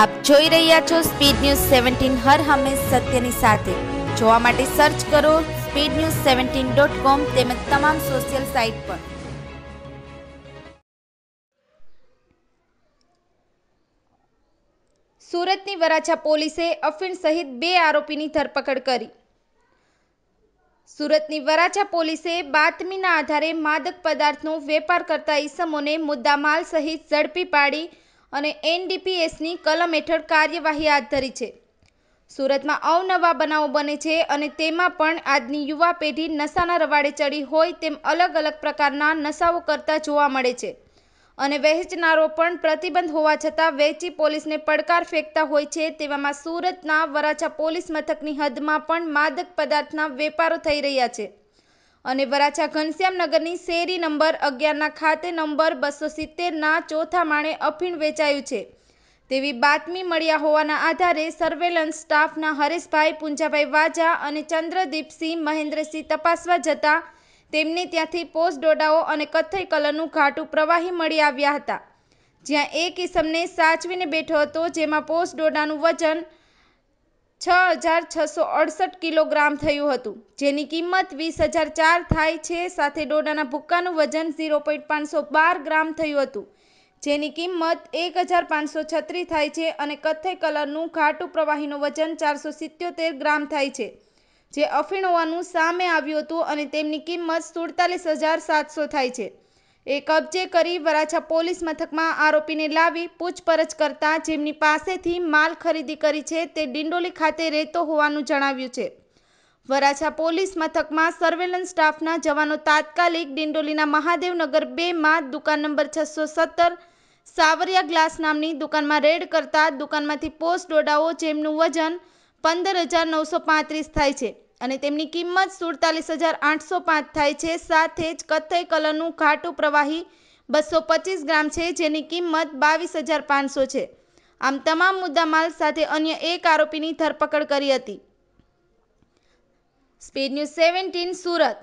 આપ જોઈ રહ્યા છો સ્પીડ ન્યૂઝ સેવન્ટીન હર હંમેશ સત્યની સાથે. જોવા માટે સર્ચ કરો speed news seventeen dot com તેમજ તમામ સોશિયલ સાઇટ પર. સુરતની વરાછા પોલીસે અફીણ સહિત બે આરોપીની ધરપકડ કરી. સુરતની વરાછા પોલીસે બાતમીના આધારે માદક પદાર્થનો વેપાર કરતા ઈસમોને મુદ્દામાલ સહિત ઝડપી પાડી અને એનડીપીએસની કલમ હેઠળ કાર્યવાહી હાથ ધરી છે. સુરતમાં અવનવા બનાવો બને છે અને તેમાં પણ આજની યુવા પેઢી નશાના રવાડે ચડી હોય તેમ અલગ અલગ પ્રકારના નશાઓ કરતા જોવા મળે છે. અને વહેંચનારો પણ પ્રતિબંધ હોવા છતાં વેચી પોલીસને પડકાર ફેંકતા હોય છે તેવામાં સુરતના વરાછા પોલીસ મથકની હદમાં પણ માદક પદાર્થના વેપારો થઈ રહ્યા છે. અને વરાછા ઘનશ્યામનગરની શેરી નંબર અગિયારના ખાતે નંબર બસો સિત્તેરના ચોથા માળે અફીણ વેચાયું છે. તેવી બાતમી મળ્યા હોવાના આધારે સર્વેલન્સ સ્ટાફના હરેશભાઈ, પુંજાભાઈ વાજા અને ચંદ્રદીપસિંહ મહેન્દ્રસિંહ તપાસવા જતા તેમને ત્યાંથી પોસ્ટ ડોડાઓ અને કથ્થઈ કલરનું ઘાટું પ્રવાહી મળી આવ્યા હતા. જ્યાં એક ઇસમને સાચવીને બેઠો હતો, જેમાં પોસ્ટ ડોડાનું વજન છ હજાર છસો અડસઠ કિલોગ્રામ થયું હતું, જેની કિંમત વીસ હજાર ચાર થાય છે, સાથે ડોડાના ભૂક્કાનું વજન ઝીરો પોઈન્ટ પાંચસો બાર ગ્રામ થયું હતું, જેની કિંમત એક હજાર પાંચસો છત્રીસ થાય છે અને કથ્થઈ કલરનું ઘાટું પ્રવાહીનું વજન ચારસો સિત્યોતેર ગ્રામ થાય છે, જે અફીણ હોવાનું સામે આવ્યું હતું અને તેમની કિંમત સુડતાલીસ હજાર સાતસો થાય છે. એ કબજે કરી વરાછા પોલીસ મથકમાં આરોપીને લાવી પૂછપરછ કરતા જેમની પાસેથી માલ ખરીદી કરી છે તે ડિંડોલી ખાતે રહેતો હોવાનું જણાવ્યું છે. વરાછા પોલીસ મથકમાં સર્વેલન્સ સ્ટાફના જવાનો તાત્કાલિક ડિંડોલીના મહાદેવનગર બેમાં દુકાન નંબર છસો સત્તર સાવરિયા ગ્લાસ નામની દુકાનમાં રેડ કરતા દુકાનમાંથી પોસ્ટ ડોડાઓ જેમનું વજન પંદર હજાર નવસો પાંત્રીસ થાય છે. અને તેમની કિંમત સુડતાલીસ હજાર આઠસો પાંચ થાય છે. સાથે જ કથ્થઈ કલરનું ઘાટું પ્રવાહી બસો પચીસ ગ્રામ છે, જેની કિંમત બાવીસ હજાર પાંચસો છે. આમ તમામ મુદ્દામાલ સાથે અન્ય એક આરોપીની ધરપકડ કરી હતી. Speed news seventeen Surat.